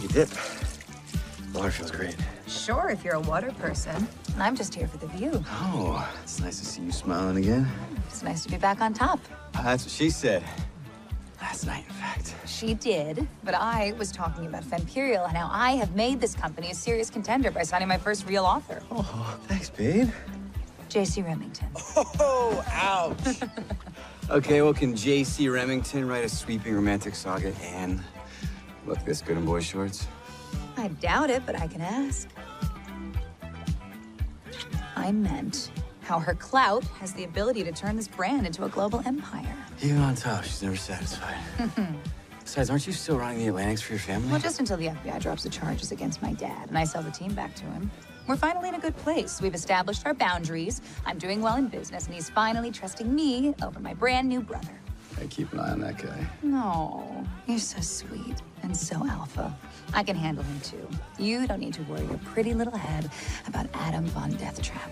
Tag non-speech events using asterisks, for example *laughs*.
dip. Water feels great. Sure, if you're a water person. I'm just here for the view. Oh, it's nice to see you smiling again. It's nice to be back on top. Uh, that's what she said. Last night, in fact. She did, but I was talking about Femperial and how I have made this company a serious contender by signing my first real author, Oh, thanks, babe. J.C. Remington. *laughs* Oh, ouch. *laughs* okay, well, can J.C. Remington write a sweeping romantic saga and look this good in boy shorts? I doubt it, but I can ask. I meant how her clout has the ability to turn this brand into a global empire. Even on top, she's never satisfied. *laughs* Besides, aren't you still running the Atlantics for your family? Well, just until the FBI drops the charges against my dad and I sell the team back to him. We're finally in a good place. We've established our boundaries. I'm doing well in business, and he's finally trusting me over my brand new brother. I keep an eye on that guy. No, you're so sweet and so alpha. I can handle him too. You don't need to worry your pretty little head about Adam von Deathtrap.